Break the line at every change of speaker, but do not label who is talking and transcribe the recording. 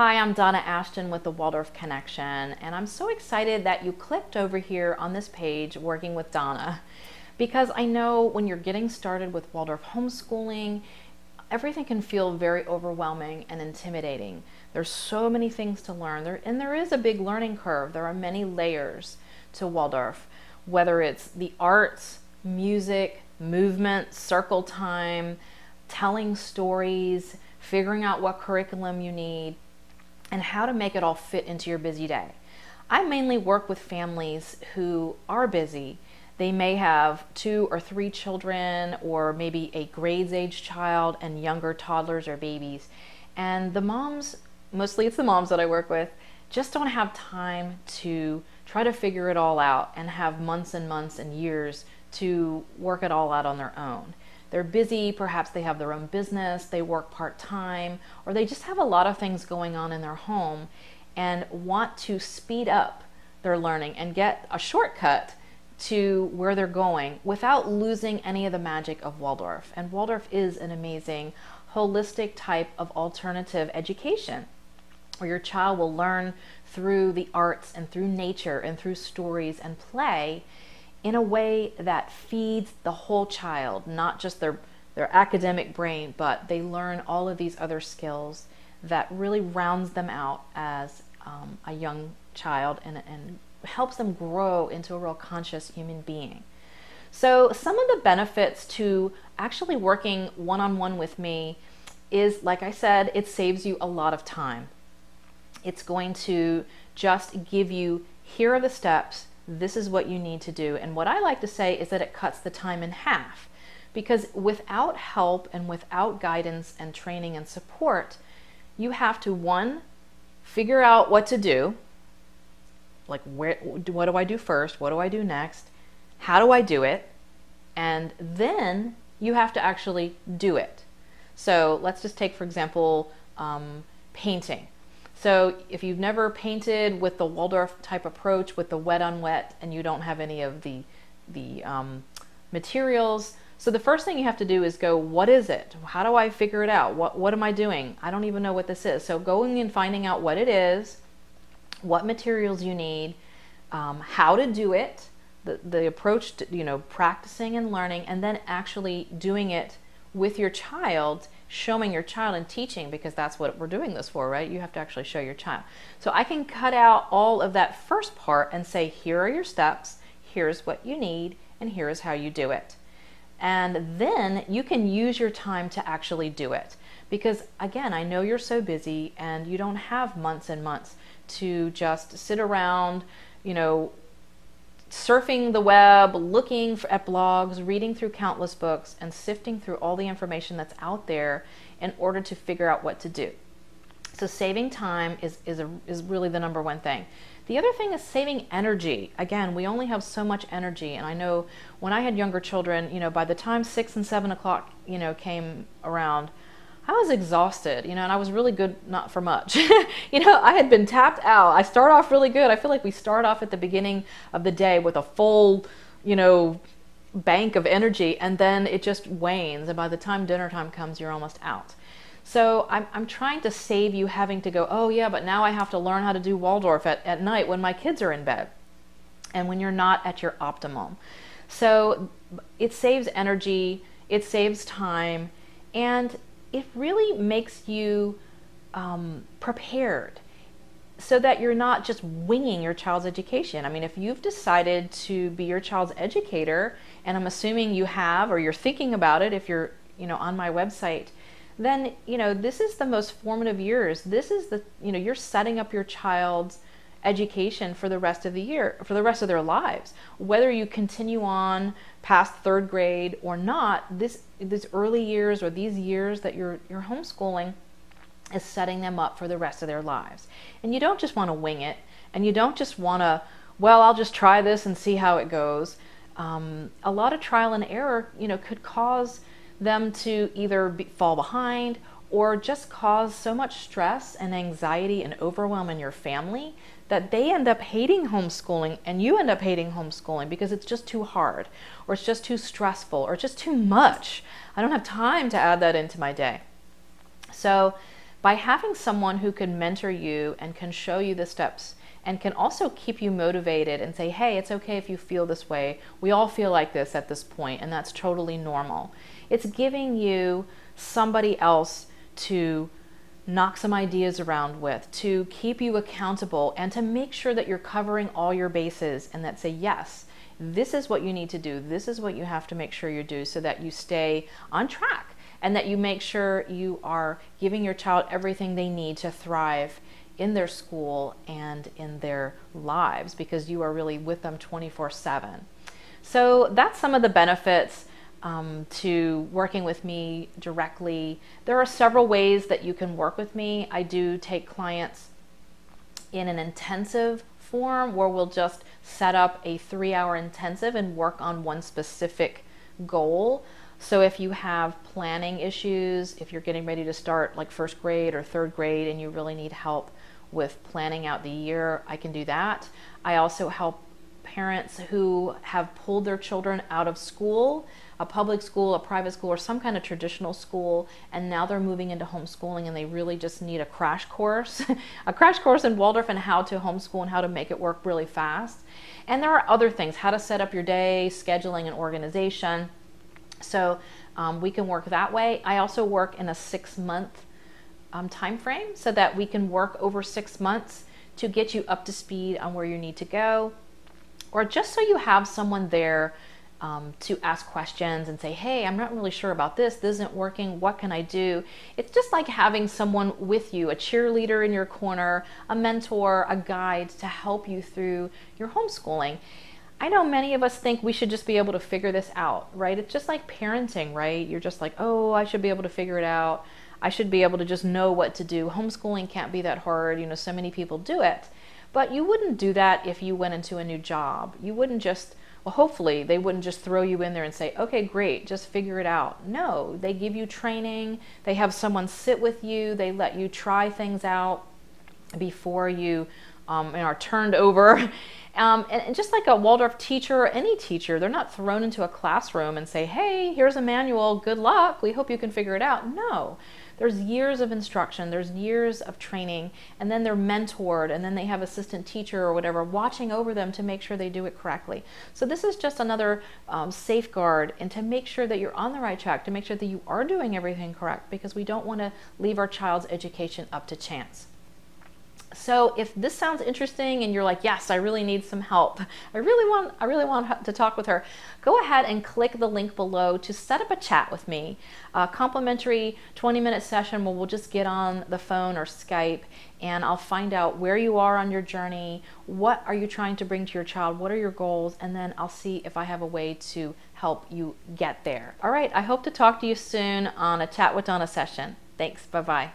Hi, I'm Donna Ashton with the Waldorf Connection, and I'm so excited that you clicked over here on this page working with Donna because I know when you're getting started with Waldorf homeschooling, everything can feel very overwhelming and intimidating. There's so many things to learn, there, and there is a big learning curve. There are many layers to Waldorf, whether it's the arts, music, movement, circle time, telling stories, figuring out what curriculum you need, and how to make it all fit into your busy day. I mainly work with families who are busy. They may have two or three children, or maybe a grades age child and younger toddlers or babies. And the moms, mostly it's the moms that I work with, just don't have time to try to figure it all out and have months and months and years to work it all out on their own. They're busy, perhaps they have their own business, they work part time, or they just have a lot of things going on in their home and want to speed up their learning and get a shortcut to where they're going without losing any of the magic of Waldorf. And Waldorf is an amazing holistic type of alternative education where your child will learn through the arts and through nature and through stories and play in a way that feeds the whole child, not just their, their academic brain, but they learn all of these other skills that really rounds them out as um, a young child and, and helps them grow into a real conscious human being. So, some of the benefits to actually working one on one with me is, like I said, it saves you a lot of time. It's going to just give you here are the steps, this is what you need to do. And what I like to say is that it cuts the time in half because without help and without guidance and training and support, you have to one, figure out what to do. Like, where, what do I do first? What do I do next? How do I do it? And then you have to actually do it. So let's just take, for example, um, painting. So if you've never painted with the Waldorf type approach with the wet on wet and you don't have any of the, the um, materials, so the first thing you have to do is go, what is it? How do I figure it out? What, what am I doing? I don't even know what this is. So going and finding out what it is, what materials you need, um, how to do it, the, the approach to, you know, practicing and learning, and then actually doing it with your child showing your child and teaching because that's what we're doing this for, right? You have to actually show your child. So I can cut out all of that first part and say, here are your steps, here's what you need, and here is how you do it. And then you can use your time to actually do it. Because again, I know you're so busy and you don't have months and months to just sit around, you know, surfing the web, looking at blogs, reading through countless books, and sifting through all the information that's out there in order to figure out what to do. So saving time is, is, a, is really the number one thing. The other thing is saving energy. Again, we only have so much energy, and I know when I had younger children, you know, by the time six and seven o'clock, you know, came around, I was exhausted, you know, and I was really good not for much. you know, I had been tapped out. I start off really good. I feel like we start off at the beginning of the day with a full, you know, bank of energy and then it just wanes and by the time dinner time comes you're almost out. So I'm, I'm trying to save you having to go, oh yeah, but now I have to learn how to do Waldorf at, at night when my kids are in bed and when you're not at your optimum. So it saves energy, it saves time, and it really makes you um, prepared so that you're not just winging your child's education. I mean, if you've decided to be your child's educator, and I'm assuming you have, or you're thinking about it if you're, you know, on my website, then, you know, this is the most formative years. This is the, you know, you're setting up your child's education for the rest of the year, for the rest of their lives. Whether you continue on past third grade or not, this these early years or these years that you're you're homeschooling is setting them up for the rest of their lives. And you don't just want to wing it, and you don't just want to, well, I'll just try this and see how it goes. Um, a lot of trial and error, you know, could cause them to either be, fall behind or just cause so much stress and anxiety and overwhelm in your family that they end up hating homeschooling and you end up hating homeschooling because it's just too hard or it's just too stressful or just too much. I don't have time to add that into my day. So by having someone who can mentor you and can show you the steps and can also keep you motivated and say, hey, it's okay if you feel this way. We all feel like this at this point, and that's totally normal. It's giving you somebody else to knock some ideas around with, to keep you accountable, and to make sure that you're covering all your bases and that say, yes, this is what you need to do, this is what you have to make sure you do so that you stay on track and that you make sure you are giving your child everything they need to thrive in their school and in their lives because you are really with them 24 7. So that's some of the benefits um, to working with me directly. There are several ways that you can work with me. I do take clients in an intensive form where we'll just set up a three hour intensive and work on one specific goal. So if you have planning issues, if you're getting ready to start like first grade or third grade and you really need help with planning out the year, I can do that. I also help parents who have pulled their children out of school, a public school, a private school, or some kind of traditional school, and now they're moving into homeschooling and they really just need a crash course, a crash course in Waldorf and how to homeschool and how to make it work really fast. And there are other things, how to set up your day, scheduling and organization. So um, we can work that way. I also work in a six month um, time frame so that we can work over six months to get you up to speed on where you need to go, or just so you have someone there um, to ask questions and say, hey, I'm not really sure about this. This isn't working. What can I do? It's just like having someone with you, a cheerleader in your corner, a mentor, a guide to help you through your homeschooling. I know many of us think we should just be able to figure this out, right? It's just like parenting, right? You're just like, oh, I should be able to figure it out. I should be able to just know what to do. Homeschooling can't be that hard. You know, so many people do it. But you wouldn't do that if you went into a new job. You wouldn't just, well, hopefully, they wouldn't just throw you in there and say, okay, great, just figure it out. No, they give you training, they have someone sit with you, they let you try things out before you um, are turned over. Um, and, and, just like a Waldorf teacher or any teacher, they're not thrown into a classroom and say, hey, here's a manual, good luck, we hope you can figure it out. No, there's years of instruction, there's years of training, and then they're mentored, and then they have assistant teacher or whatever watching over them to make sure they do it correctly. So this is just another um, safeguard and to make sure that you're on the right track, to make sure that you are doing everything correct, because we don't want to leave our child's education up to chance. So if this sounds interesting and you're like, yes, I really need some help. I really want, I really want to talk with her. Go ahead and click the link below to set up a chat with me. A complimentary 20 minute session where we'll just get on the phone or Skype and I'll find out where you are on your journey. What are you trying to bring to your child? What are your goals? And then I'll see if I have a way to help you get there. All right. I hope to talk to you soon on a Chat with Donna session. Thanks. Bye-bye.